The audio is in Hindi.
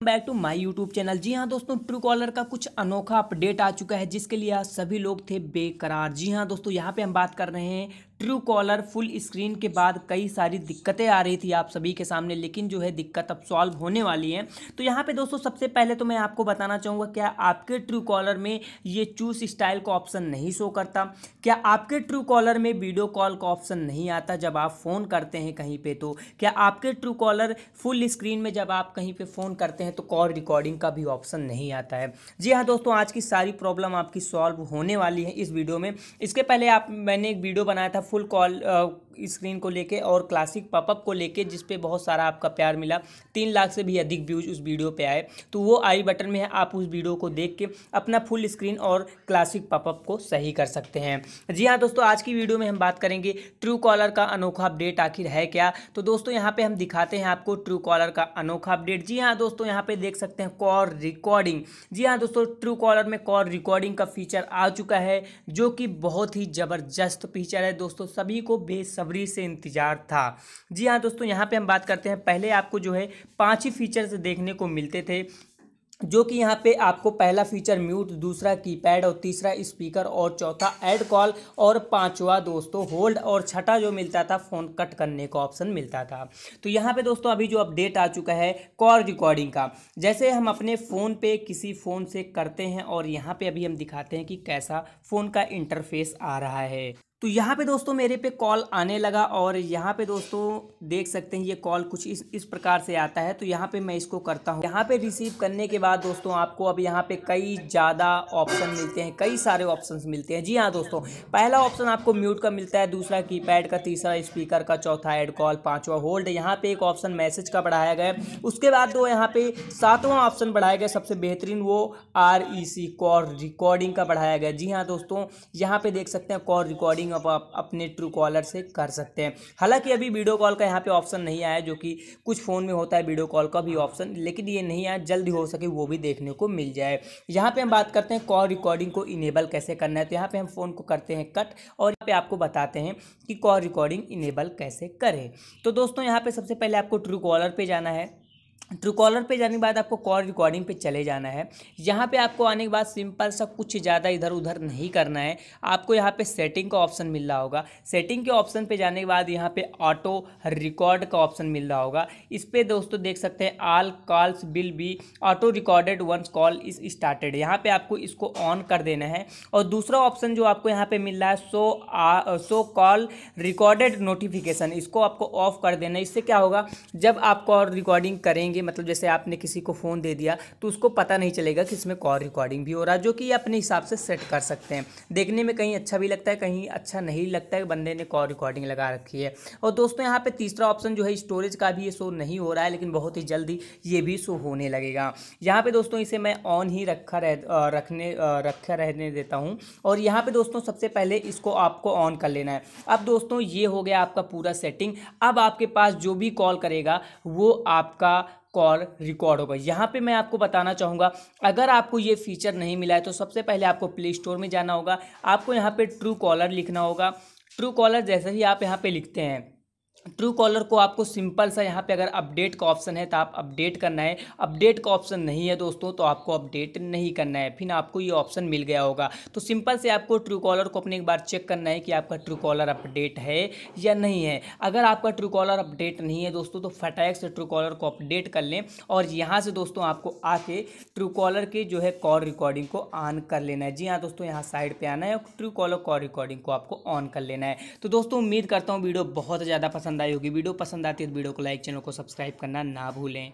Back to my YouTube channel. जी हाँ दोस्तों, ट्रू कॉलर का कुछ अनोखा अपडेट आ चुका है, जिसके लिए सभी लोग थे बेकरार। जी हाँ दोस्तों, यहाँ पे हम बात कर रहे हैं ट्रू कॉलर फुल स्क्रीन के बाद कई सारी दिक्कतें आ रही थी आप सभी के सामने, लेकिन जो है दिक्कत अब सॉल्व होने वाली है। तो यहाँ पे दोस्तों, सबसे पहले तो मैं आपको बताना चाहूँगा, क्या आपके ट्रू कॉलर में ये चूस स्टाइल का ऑप्शन नहीं शो करता? क्या आपके ट्रू कॉलर में वीडियो कॉल का ऑप्शन नहीं आता जब आप फ़ोन करते हैं कहीं पर तो क्या आपके ट्रू कॉलर फुल स्क्रीन में जब आप कहीं पर फ़ोन करते हैं तो कॉल रिकॉर्डिंग का भी ऑप्शन नहीं आता है? जी हाँ दोस्तों, आज की सारी प्रॉब्लम आपकी सॉल्व होने वाली है इस वीडियो में। इसके पहले आप, मैंने एक वीडियो बनाया था फुल कॉल स्क्रीन को लेके और क्लासिक पॉपअप को लेके जिस पे बहुत सारा आपका प्यार मिला, तीन लाख से भी अधिक व्यूज़ उस वीडियो पे आए। तो वो आई बटन में है, आप उस वीडियो को देख के अपना फुल स्क्रीन और क्लासिक पॉपअप को सही कर सकते हैं। जी हाँ दोस्तों, आज की वीडियो में हम बात करेंगे ट्रू कॉलर का अनोखा अपडेट आखिर है क्या? तो दोस्तों, यहाँ पे हम दिखाते हैं आपको ट्रू कॉलर का अनोखा अपडेट जी हाँ दोस्तों, यहाँ पे देख सकते हैं कॉल रिकॉर्डिंग जी हाँ दोस्तों ट्रू कॉलर में कॉल रिकॉर्डिंग का फीचर आ चुका है, जो कि बहुत ही ज़बरदस्त फीचर है। दोस्तों, सभी को बेसब्री बेसब्री से इंतज़ार था। जी हाँ दोस्तों, यहाँ पे हम बात करते हैं। पहले आपको जो है पाँच ही फीचर्स देखने को मिलते थे, जो कि यहाँ पे आपको पहला फीचर म्यूट, दूसरा कीपैड और तीसरा स्पीकर और चौथा एड कॉल और पांचवा दोस्तों होल्ड और छठा जो मिलता था, फ़ोन कट करने का ऑप्शन मिलता था। तो यहाँ पे दोस्तों अभी जो अपडेट आ चुका है कॉल रिकॉर्डिंग का, जैसे हम अपने फ़ोन पे किसी फ़ोन से करते हैं और यहाँ पे अभी हम दिखाते हैं कि कैसा फ़ोन का इंटरफेस आ रहा है। तो यहाँ पे दोस्तों मेरे पे कॉल आने लगा और यहाँ पे दोस्तों देख सकते हैं ये कॉल कुछ इस इस प्रकार से आता है। तो यहाँ पे मैं इसको करता हूँ। यहाँ पे रिसीव करने के बाद दोस्तों आपको अब यहाँ पे कई ज़्यादा ऑप्शन मिलते हैं, कई सारे ऑप्शंस मिलते हैं। जी हाँ दोस्तों, पहला ऑप्शन आपको म्यूट का मिलता है, दूसरा कीपैड का, तीसरा स्पीकर का, चौथा एड कॉल पाँचवा होल्ड यहाँ पर एक ऑप्शन मैसेज का बढ़ाया गया उसके बाद दो यहाँ पे सातवां ऑप्शन बढ़ाया गया, सबसे बेहतरीन वो R E C call recording का बढ़ाया गया। जी हाँ दोस्तों, यहाँ पर देख सकते हैं कॉल रिकॉर्डिंग अब आप अपने ट्रू कॉलर से कर सकते हैं। हालाँकि अभी वीडियो कॉल का यहाँ पे ऑप्शन नहीं आया, जो कि कुछ फ़ोन में होता है वीडियो कॉल का भी ऑप्शन लेकिन ये नहीं आया, जल्दी हो सके वो भी देखने को मिल जाए। यहाँ पे हम बात करते हैं कॉल रिकॉर्डिंग को इनेबल कैसे करना है। तो यहाँ पर हम फ़ोन को करते हैं कट और यहाँ पर आपको बताते हैं कि कॉल रिकॉर्डिंग इनेबल कैसे करें। तो दोस्तों, यहाँ पर सबसे पहले आपको ट्रू कॉलर पर जाना है। ट्रू कॉलर पे जाने के बाद आपको कॉल रिकॉर्डिंग पे चले जाना है। यहाँ पे आपको आने के बाद सिंपल सा कुछ ज़्यादा इधर उधर नहीं करना है। आपको यहाँ पे सेटिंग का ऑप्शन मिल रहा होगा। सेटिंग के ऑप्शन पे जाने के बाद यहाँ पे ऑटो रिकॉर्ड का ऑप्शन मिल रहा होगा। इस पर दोस्तों देख सकते हैं all calls will be auto recorded once call is started यहाँ पर आपको इसको ऑन कर देना है। और दूसरा ऑप्शन जो आपको यहाँ पर मिल रहा है so so call recorded notification इसको आपको ऑफ़ कर देना है। इससे क्या होगा? जब आप कॉल रिकॉर्डिंग करेंगे करेंगे मतलब जैसे आपने किसी को फ़ोन दे दिया तो उसको पता नहीं चलेगा कि इसमें कॉल रिकॉर्डिंग भी हो रहा है, जो कि अपने हिसाब से सेट कर सकते हैं। देखने में कहीं अच्छा भी लगता है, कहीं अच्छा नहीं लगता है, बंदे ने कॉल रिकॉर्डिंग लगा रखी है। और दोस्तों, यहाँ पर तीसरा ऑप्शन जो है स्टोरेज का भी ये शो नहीं हो रहा है, लेकिन बहुत ही जल्दी ये भी शो होने लगेगा। यहाँ पर दोस्तों, इसे मैं ऑन ही रखा रह रखने रखा रहने देता हूँ। और यहाँ पे दोस्तों, सबसे पहले इसको आपको ऑन कर लेना है। अब दोस्तों, ये हो गया आपका पूरा सेटिंग अब आपके पास जो भी कॉल करेगा, वो आपका कॉल रिकॉर्ड होगा। यहाँ पे मैं आपको बताना चाहूँगा, अगर आपको ये फीचर नहीं मिला है तो सबसे पहले आपको प्ले स्टोर में जाना होगा। आपको यहाँ पे ट्रू कॉलर लिखना होगा। ट्रू कॉलर जैसे ही आप यहाँ पे लिखते हैं ट्रू कॉलर को आपको सिंपल सा यहाँ पे अगर अपडेट का ऑप्शन है तो आप अपडेट करना है। अपडेट का ऑप्शन नहीं है दोस्तों तो आपको अपडेट नहीं करना है। फिर आपको ये ऑप्शन मिल गया होगा। तो सिंपल से आपको ट्रू कॉलर को अपने एक बार चेक करना है कि आपका ट्रू कॉलर अपडेट है या नहीं है। अगर आपका ट्रू कॉलर अपडेट नहीं है दोस्तों तो फटाक से ट्रू कॉलर को अपडेट कर लें और यहाँ से दोस्तों आपको आके ट्रू कॉलर के जो है कॉल रिकॉर्डिंग को ऑन कर लेना है। जी हाँ दोस्तों, यहाँ साइड पर आना है और ट्रू कॉलर कॉल रिकॉर्डिंग को आपको ऑन कर लेना है। तो दोस्तों, उम्मीद करता हूँ वीडियो बहुत ज़्यादा पसंद आई होगी। वीडियो पसंद आती है तो वीडियो को लाइक, चैनल को सब्सक्राइब करना ना भूलें।